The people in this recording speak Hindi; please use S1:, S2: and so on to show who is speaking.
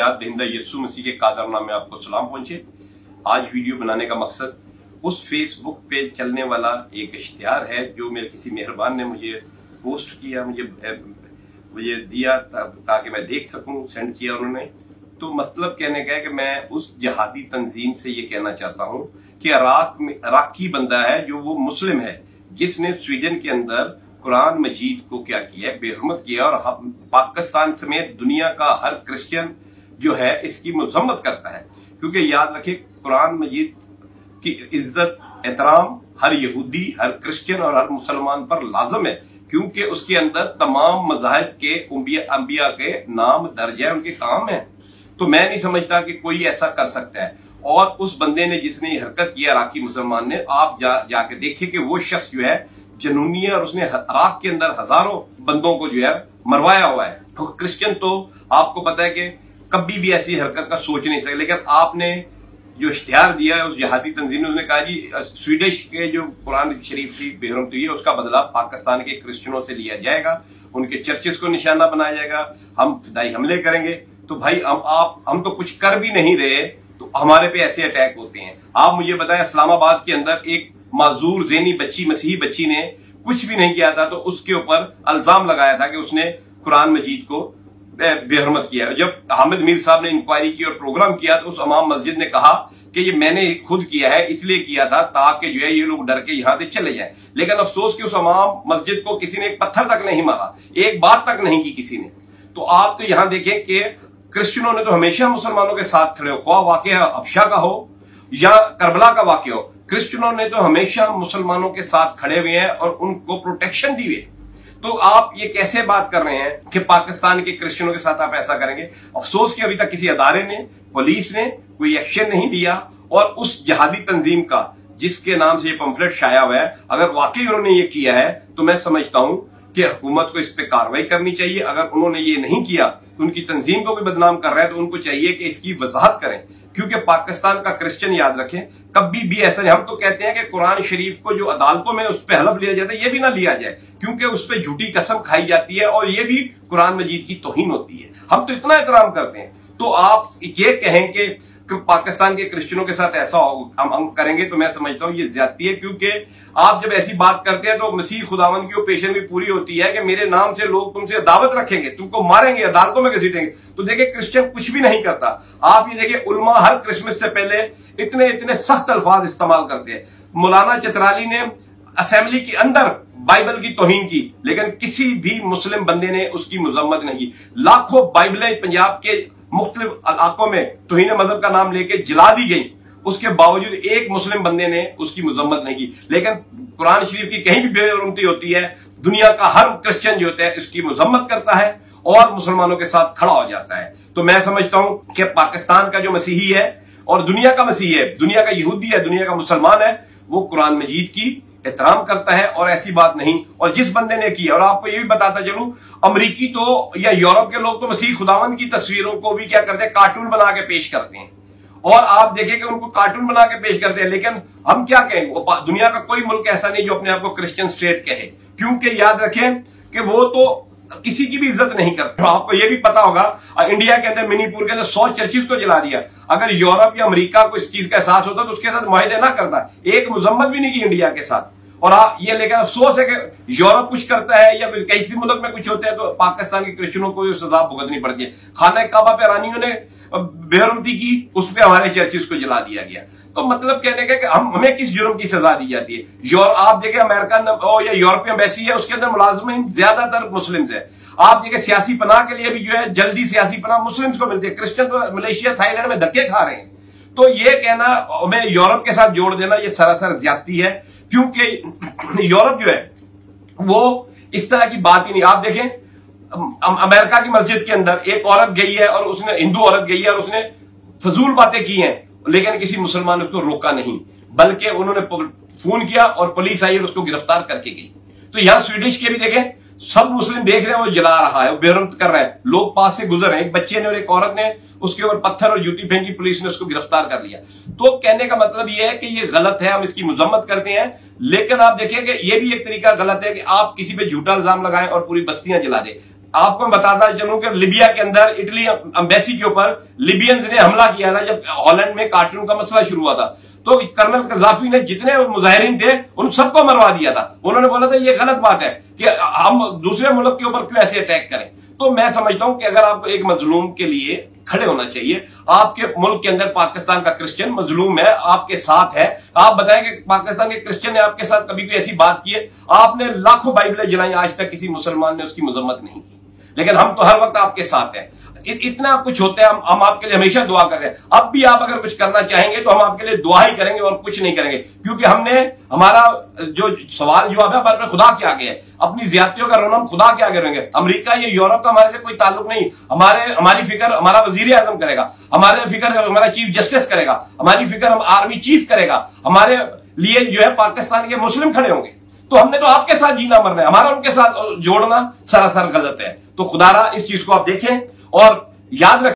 S1: याद दहिंदा यस्सु मसीह के कादर नाम में आपको सलाम पहुँचे? आज वीडियो बनाने का मकसद उस फेसबुक पे चलने वाला एक इश्तिहार है जो मेरे किसी मेहरबान ने मुझे पोस्ट किया, मुझे मुझे दिया ताकि मैं देख सकूँ सेंड किया उन्होंने। तो मतलब कहने का है कि मैं उस जहादी तंजीम से ये कहना चाहता हूँ कि इराक में इराकी बंदा है जो वो मुस्लिम है, जिसने स्वीडन के अंदर कुरान मजीद को क्या किया बेहरमत किया और पाकिस्तान समेत दुनिया का हर क्रिश्चियन जो है, इसकी मजम्मत करता है। क्योंकि याद रखे, कुरान मजीद की इज़्ज़त, एहतराम हर यहूदी, हर क्रिश्चियन और हर मुसलमान पर लाजम है। क्योंकि उसके अंदर तमाम मजाहब के अंबिया के नाम, दर्ज है, उनके काम है। तो मैं नहीं समझता कि कोई ऐसा कर सकता है। और उस बंदे ने जिसने हरकत किया राखी मुसलमान ने, आप जा, जाके देखिए कि वो शख्स जो है, जनूनी है और उसने राख के अंदर हज़ारों बंदों को जो है, मरवाया हुआ है। तो क्रिश्चियन तो आपको पता है कि कभी भी ऐसी हरकत का सोच नहीं सकते। लेकिन आपने जो इश्तिहार दिया है, उस जहादी तंजीम ने, उसने कहा जी स्वीडिश के जो कुरान शरीफ की बेहरमती हुई है, उसका बदला पाकिस्तान के क्रिश्चियनों से लिया जाएगा, उनके चर्चेस को निशाना बनाया जाएगा, हम फिदाई हमले करेंगे। तो भाई, हम आप, हम तो कुछ कर भी नहीं रहे तो हमारे पे ऐसे अटैक होते हैं। आप मुझे बताएँ, इस्लामाबाद के अंदर एक माजूर जैनी बच्ची, मसीही बच्ची ने कुछ भी नहीं किया था तो उसके ऊपर अल्जाम लगाया था कि उसने कुरान मजीद को बेहरमत किया। है जब हामिद मीर साहब ने इंक्वायरी की और प्रोग्राम किया तो उस अमाम मस्जिद ने कहा कि ये मैंने खुद किया है, इसलिए किया था ताकि जो है ये लोग डर के यहाँ से चले जाएँ। लेकिन अफसोस कि उस अमाम मस्जिद को किसी ने एक पत्थर तक नहीं मारा, एक बात तक नहीं की किसी ने। तो आप तो यहाँ देखें कि क्रिश्चियनों ने तो हमेशा मुसलमानों के साथ खड़े हो। ख्वा वाक्य अफशा का हो, या करबला का वाक्य हो। क्रिश्चियनों ने तो हमेशा मुसलमानों के साथ खड़े हुए हैं और उनको प्रोटेक्शन दी हुई तो आप ये कैसे बात कर रहे हैं कि पाकिस्तान के क्रिश्चियनों के साथ आप ऐसा करेंगे? अफसोस कि अभी तक किसी अदारे ने, पुलिस ने कोई एक्शन नहीं लिया और उस जहादी तंजीम का, जिसके नाम से ये पंफलेट छाया हुआ है, अगर वाकई उन्होंने ये किया है तो मैं समझता हूँ कि हुकूमत को इस पर कार्रवाई करनी चाहिए। अगर उन्होंने ये नहीं किया तो उनकी तंजीम को भी बदनाम कर रहा है तो उनको चाहिए कि इसकी वजाहत करें। क्योंकि पाकिस्तान का क्रिश्चियन याद रखें, कभी भी ऐसा नहीं, हम तो कहते हैं कि कुरान शरीफ को जो अदालतों में उस पर हलफ लिया जाता है, ये भी ना लिया जाए, क्योंकि उस पर झूठी कसम खाई जाती है और ये भी कुरान मजीद की तोहिन होती है। हम तो इतना एहतराम करते हैं। तो आप ये कहें कि पाकिस्तान के क्रिश्चियनों के साथ ऐसा हम हम करेंगे तो मैं समझता हूँ ये ज़्यादा है, क्योंकि आप जब ऐसी बात करते हैं तो मसीह खुदावन की पेशन भी पूरी होती है कि मेरे नाम से लोग तुमसे दावत रखेंगे, तुमको मारेंगे, अदालतों में घसीटेंगे। तो देखिए, क्रिश्चियन कुछ भी नहीं करता। आप ये देखिए, उलमा हर क्रिसमस से पहले इतने इतने सख्त अल्फाज इस्तेमाल करते हैं। मौलाना चित्राली ने असेंबली के अंदर बाइबल की तोहिन की, लेकिन किसी भी मुस्लिम बंदे ने उसकी मजम्मत नहीं की। लाखों बाइबलें पंजाब के मुख्तलिफ़ इलाकों में तोहिन मज़हब का नाम लेके जला दी गई। उसके बावजूद एक मुस्लिम बंदे ने उसकी मजम्मत नहीं की। लेकिन कुरान शरीफ की कहीं भी बेरमती होती है, दुनिया का हर क्रिश्चियन जो होता है इसकी मजम्मत करता है और मुसलमानों के साथ खड़ा हो जाता है। तो मैं समझता हूँ कि पाकिस्तान का जो मसीही है और दुनिया का मसीही है, दुनिया का यहूदी है, दुनिया का मुसलमान है, वो कुरान मजीद की एहतराम करता है और ऐसी बात नहीं। और जिस बंदे ने की और आपको ये भी बताता चलूँ, अमरीकी तो या यूरोप के लोग तो मसीह खुदावन की तस्वीरों को भी क्या करते हैं, कार्टून बना के पेश करते हैं। और आप देखें कि उनको कार्टून बना के पेश करते हैं, लेकिन हम क्या कहें दुनिया का कोई मुल्क ऐसा नहीं जो अपने आप को क्रिश्चियन स्टेट कहे। क्योंकि याद रखें कि वो तो किसी की भी इज़्ज़त नहीं करते। आपको यह भी पता होगा इंडिया के अंदर मिनीपुर के अंदर सौ चर्चिस को जला दिया। अगर यूरोप या अमेरिका को इस चीज़ का एहसास होता तो उसके साथ माहे ना करता। एक मुजम्मत भी नहीं की इंडिया के साथ। और आप ये लेकिन अफसोस है कि यूरोप कुछ करता है, या फिर किसी मुल्क में कुछ होता है तो पाकिस्तान के क्रिश्चियनों को सजा भुगतनी पड़ती है। खाना काबा पे रानियों ने बेहरमती की, उस पर हमारे चर्चिस को जला दिया गया। तो मतलब कहने का कि हम, हमें किस जुर्म की सजा दी जाती है? यूर आप देखें अमेरिकन या यूरोपियन बैसी है, उसके अंदर मुलाजमिन ज़्यादातर मुस्लिम है। आप देखें सियासी पनाह के लिए भी जो है, जल्दी सियासी पनाह मुस्लिम को मिलती है। क्रिश्चियन तो मलेशिया, थाईलैंड में धक्के खा रहे हैं। तो ये कहना, हमें यूरोप के साथ जोड़ देना, ये सरासर ज्यादती है। क्योंकि यूरोप जो है, वो इस तरह की बात ही नहीं। आप देखें अमेरिका की मस्जिद के अंदर एक औरत गई है और उसने, हिंदू औरत गई है और उसने फजूल बातें की हैं। लेकिन किसी मुसलमान ने उसको रोका नहीं, बल्कि उन्होंने फ़ोन किया और पुलिस आई और उसको गिरफ़्तार करके गई। तो यहाँ स्वीडिश के भी देखें, सब मुस्लिम देख रहे हैं, वो जला रहा है, वो बेरमत कर रहा है। लोग पास से गुजर रहे हैं, एक बच्चे ने और एक औरत ने, उसके ऊपर पत्थर और जूती फेंकी, पुलिस ने उसको गिरफ़्तार कर लिया। तो कहने का मतलब यह है कि ये गलत है, हम इसकी मजम्मत करते हैं, लेकिन आप देखें कि ये भी एक तरीका गलत है कि आप किसी पे झूठा इल्ज़ाम लगाएँ और पूरी बस्तियाँ जला दें। आपको मैं बताता चलूँ कि लिबिया के अंदर इटली एम्बेसी के ऊपर लिबियंस ने हमला किया था जब हॉलैंड में कार्टून का मसला शुरू हुआ था। तो कर्नल कजाफी ने जितने मुजाहरीन थे, उन सबको मरवा दिया था। उन्होंने बोला था, ये गलत बात है कि हम दूसरे मुल्क के ऊपर क्यों ऐसे अटैक करें? तो मैं समझता हूँ कि अगर आप एक मजलूम के लिए खड़े होना चाहिए, आपके मुल्क के अंदर पाकिस्तान का क्रिश्चियन मजलूम है, आपके साथ है। आप बताएँ कि पाकिस्तान के क्रिश्चियन ने आपके साथ कभी कोई ऐसी बात की है? आपने लाखों बाइबलें जलाई, आज तक किसी मुसलमान ने उसकी मजम्मत नहीं की। लेकिन हम तो हर वक्त आपके साथ हैं। इतना कुछ होता है, हम हम आपके लिए हमेशा दुआ कर रहे हैं। अब भी आप अगर कुछ करना चाहेंगे तो हम आपके लिए दुआ ही करेंगे और कुछ नहीं करेंगे। क्योंकि हमने, हमारा, जो सवाल जवाब है, हमारे खुदा के आगे है। अपनी ज्यादतियों का रोन हम खुदा के आगे रहेंगे। अमेरिका या यूरोप का हमारे से कोई ताल्लुक नहीं। हमारे, हमारी फ़िक्र, हमारा वज़ीर आज़म करेगा। हमारे फ़िक्र, हमारा चीफ जस्टिस करेगा। हमारी फ़िक्र, हम आर्मी चीफ करेगा। हमारे लिए जो है, पाकिस्तान के मुस्लिम खड़े होंगे। तो हमने तो आपके साथ जीना मरना है। हमारा उनके साथ जोड़ना सरासर गलत है। तो खुदारा, इस चीज़ को आप देखें और याद रखें